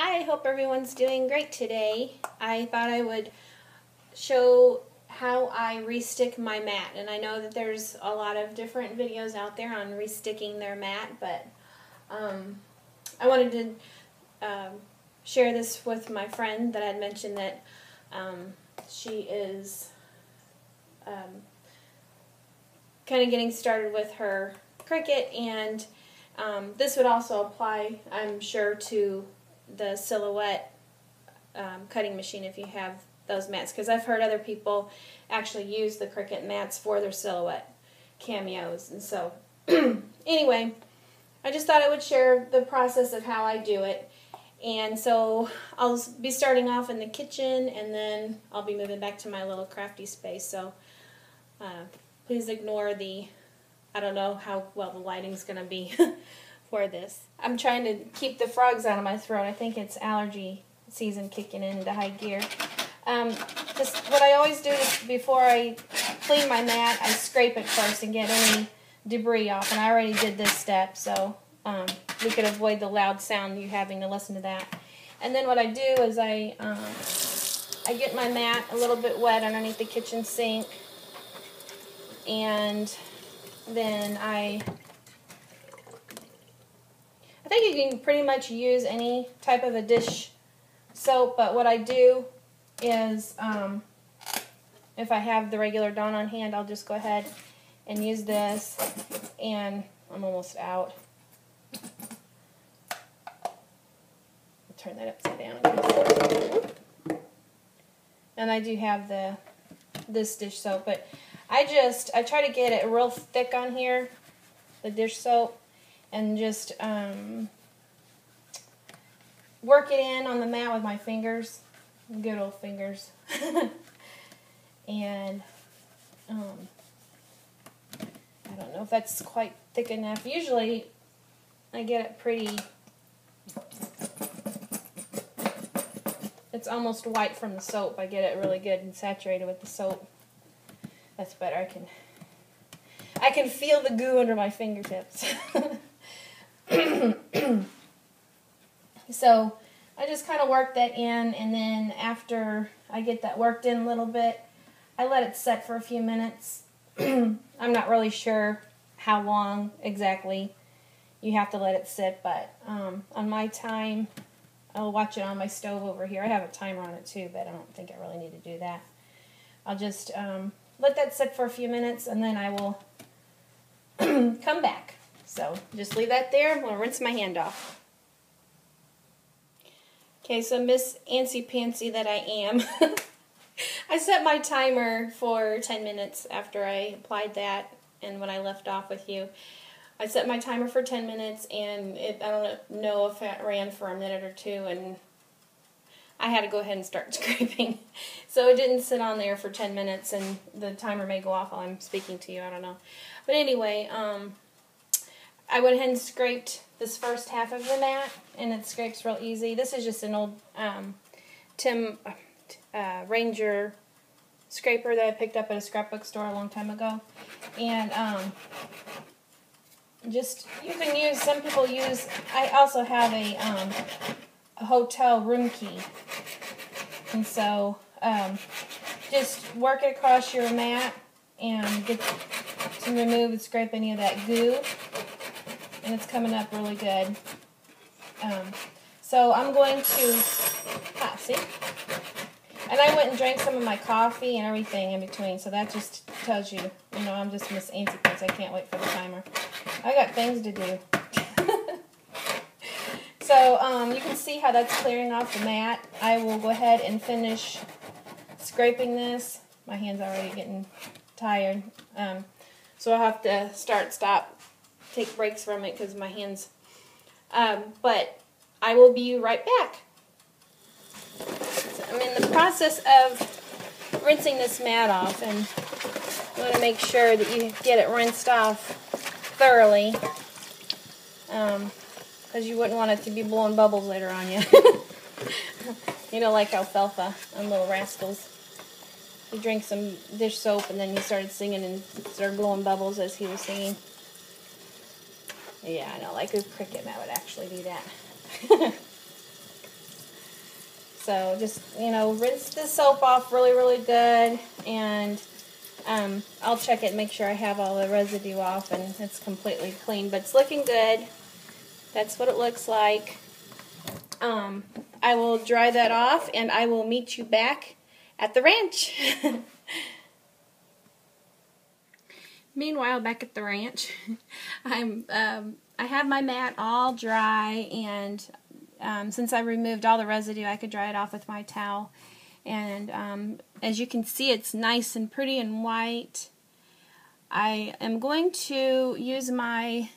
Hi, hope everyone's doing great today. I thought I would show how I restick my mat. And I know that there's a lot of different videos out there on resticking their mat, but um, I wanted to um, share this with my friend that I'd mentioned that um, she is um, kind of getting started with her Cricut and um, this would also apply, I'm sure, to the silhouette um, cutting machine if you have those mats because I've heard other people actually use the Cricut mats for their silhouette cameos and so anyway I just thought I would share the process of how I do it. And so I'll be starting off in the kitchen and then I'll be moving back to my little crafty space. So uh, please ignore the I don't know how well the lighting's going to be for this. I'm trying to keep the frogs out of my throat. I think it's allergy season kicking in into high gear. Um, just what I always do is before I clean my mat, I scrape it first and get any debris off. And I already did this step, so um, we could avoid the loud sound you having to listen to that. And then what I do is I um, I get my mat a little bit wet underneath the kitchen sink, and then I I think you can pretty much use any type of a dish soap, but what I do is um, if I have the regular Dawn on hand, I'll just go ahead and use this, and I'm almost out. turn that upside down. And I do have the this dish soap, but I just I try to get it real thick on here, the dish soap, and just um, work it in on the mat with my fingers, good old fingers. and um, I don't know if that's quite thick enough. Usually I get it pretty, it's almost white from the soap. I get it really good and saturated with the soap. That's better. I can I can feel the goo under my fingertips. so I just kind of work that in, and then after I get that worked in a little bit, I let it set for a few minutes. I'm not really sure how long exactly you have to let it sit, but um, on my time, I'll watch it on my stove over here. I have a timer on it too, but I don't think I really need to do that. I'll just um, let that sit for a few minutes, and then I will come back. So just leave that there. I'm going to rinse my hand off. Okay, so Miss Antsy Pantsy that I am, I set my timer for 10 minutes after I applied that and when I left off with you. I set my timer for 10 minutes and it, I don't know if it ran for a minute or two and I had to go ahead and start scraping. So it didn't sit on there for 10 minutes and the timer may go off while I'm speaking to you, I don't know. But anyway, um, I went ahead and scraped this first half of the mat, and it scrapes real easy. This is just an old um, Tim uh, Ranger scraper that I picked up at a scrapbook store a long time ago. And um, just, you can use, some people use, I also have a, um, a hotel room key. And so um, just work it across your mat and get to remove and scrape any of that goo and it's coming up really good. Um, so I'm going to, ah, see? And I went and drank some of my coffee and everything in between, so that just tells you, you know, I'm just Miss Antsy Pants. I can't wait for the timer. I got things to do. so um, you can see how that's clearing off the mat. I will go ahead and finish scraping this. My hand's are already getting tired. Um, so I'll have to start, stop, take breaks from it because my hands. Um, but I will be right back. So I'm in the process of rinsing this mat off, and you want to make sure that you get it rinsed off thoroughly, because um, you wouldn't want it to be blowing bubbles later on you. you know, like alfalfa and Little Rascals. He drank some dish soap and then he started singing and started blowing bubbles as he was singing. Yeah, I know, like a Cricut that would actually do that. So just, you know, rinse the soap off really, really good. And um, I'll check it make sure I have all the residue off and it's completely clean. But it's looking good. That's what it looks like. Um, I will dry that off and I will meet you back at the ranch. Meanwhile, back at the ranch, I'm um, I have my mat all dry, and um, since I removed all the residue, I could dry it off with my towel. And um, as you can see, it's nice and pretty and white. I am going to use my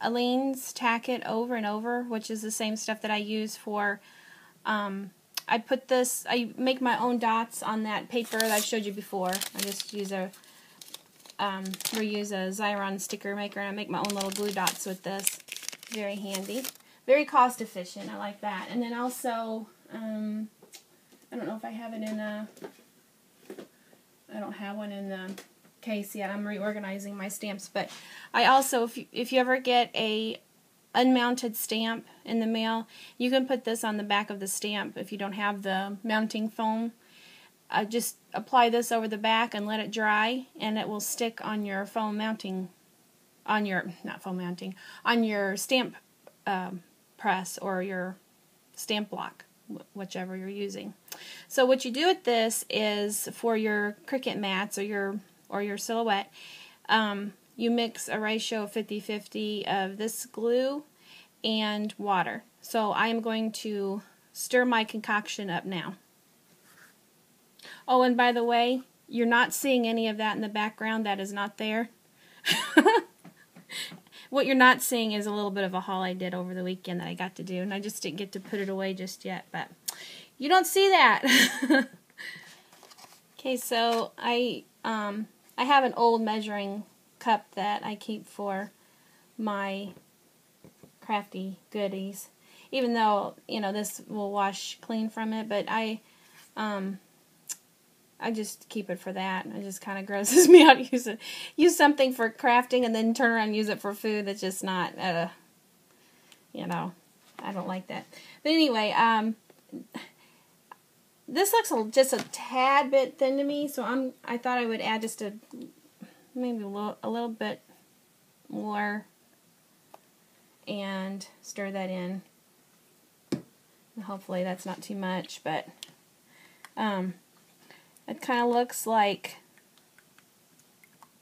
Aleene's Tack It over and over, which is the same stuff that I use for. Um, I put this. I make my own dots on that paper that I showed you before. I just use a um, reuse a Xyron sticker maker and I make my own little glue dots with this. Very handy. Very cost efficient. I like that. And then also, um, I don't know if I have it in a, I don't have one in the case yet. I'm reorganizing my stamps. But I also, if you, if you ever get a unmounted stamp in the mail, you can put this on the back of the stamp if you don't have the mounting foam uh, just apply this over the back and let it dry and it will stick on your foam mounting on your not foam mounting on your stamp um, press or your stamp block whichever you're using. So what you do with this is for your Cricut mats or your or your silhouette um, you mix a ratio of 50-50 of this glue and water. So I am going to stir my concoction up now Oh, and by the way, you're not seeing any of that in the background. That is not there. what you're not seeing is a little bit of a haul I did over the weekend that I got to do, and I just didn't get to put it away just yet, but you don't see that. okay, so I um, I have an old measuring cup that I keep for my crafty goodies. Even though, you know, this will wash clean from it, but I um, I just keep it for that. It just kind of grosses me out. Use it, use something for crafting and then turn around and use it for food. That's just not a, you know, I don't like that. But anyway, um, this looks a, just a tad bit thin to me, so I'm. I thought I would add just a, maybe a little, a little bit more, and stir that in. Hopefully that's not too much, but. Um, it kind of looks like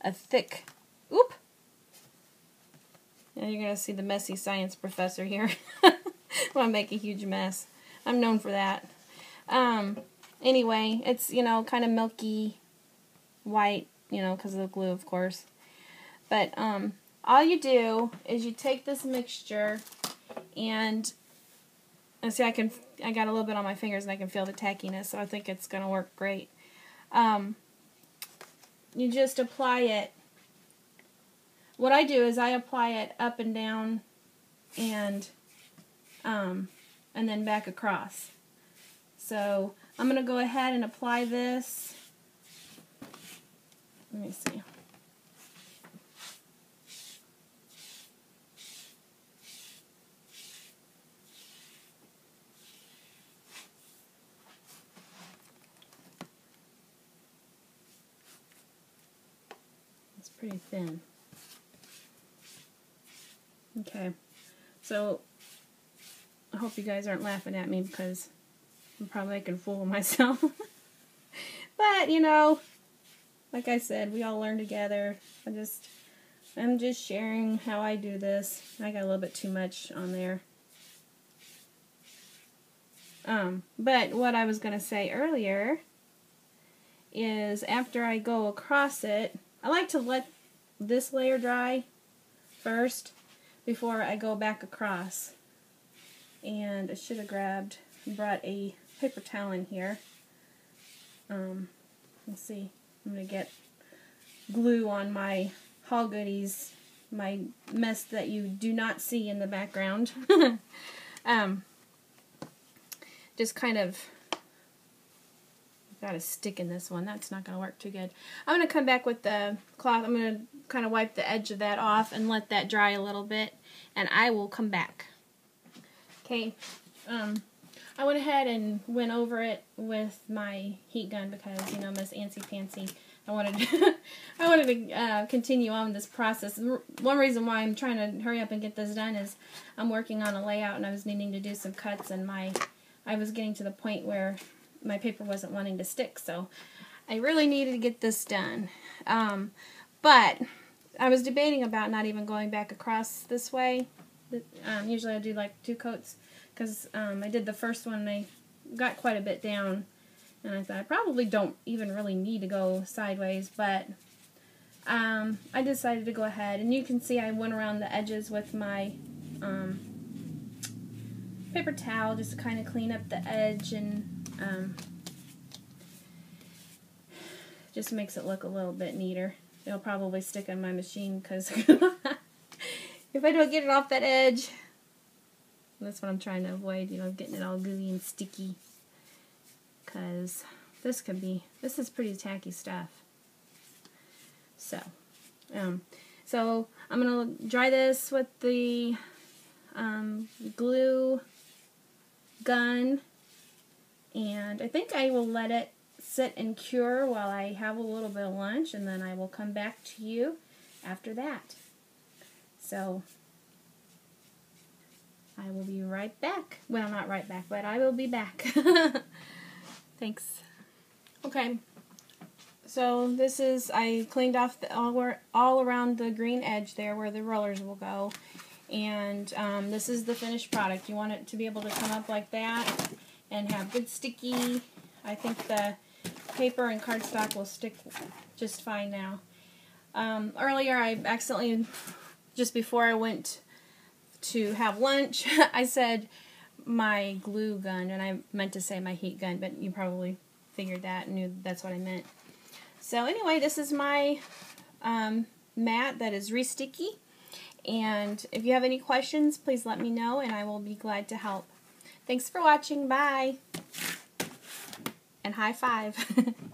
a thick, oop. Now you're going to see the messy science professor here. I make a huge mess. I'm known for that. Um, anyway, it's, you know, kind of milky white, you know, because of the glue, of course. But um, all you do is you take this mixture and, and see, I can, I got a little bit on my fingers and I can feel the tackiness, so I think it's going to work great um, you just apply it. What I do is I apply it up and down and um, and then back across. So I'm going to go ahead and apply this. Let me see. Pretty thin. Okay, so I hope you guys aren't laughing at me because I'm probably making a fool of myself. but, you know, like I said, we all learn together. I just, I'm just sharing how I do this. I got a little bit too much on there. Um, but what I was going to say earlier is after I go across it, I like to let this layer dry first before I go back across. And I should have grabbed, brought a paper towel in here. Um, let's see, I'm going to get glue on my Haul Goodies, my mess that you do not see in the background. um, just kind of got a stick in this one. That's not going to work too good. I'm going to come back with the cloth. I'm going to kind of wipe the edge of that off and let that dry a little bit. And I will come back. Okay. Um, I went ahead and went over it with my heat gun because, you know, Miss Antsy Fancy, I wanted to, I wanted to uh, continue on this process. One reason why I'm trying to hurry up and get this done is I'm working on a layout and I was needing to do some cuts and my, I was getting to the point where my paper wasn't wanting to stick, so I really needed to get this done. Um, but I was debating about not even going back across this way. Um, usually I do like two coats because um, I did the first one and I got quite a bit down and I thought I probably don't even really need to go sideways but um, I decided to go ahead and you can see I went around the edges with my um, paper towel just to kind of clean up the edge and um, just makes it look a little bit neater. It'll probably stick on my machine because if I don't get it off that edge, that's what I'm trying to avoid, you know, getting it all gooey and sticky. Because this could be, this is pretty tacky stuff. So, um, so I'm going to dry this with the um, glue gun. And I think I will let it sit and cure while I have a little bit of lunch. And then I will come back to you after that. So, I will be right back. Well, not right back, but I will be back. Thanks. Okay. So this is, I cleaned off the, all, all around the green edge there where the rollers will go. And um, this is the finished product. You want it to be able to come up like that and have good sticky. I think the paper and cardstock will stick just fine now. Um, earlier I accidentally, just before I went to have lunch, I said my glue gun, and I meant to say my heat gun, but you probably figured that and knew that's what I meant. So anyway, this is my um, mat that is re-sticky. And if you have any questions, please let me know, and I will be glad to help. Thanks for watching. Bye. And high five.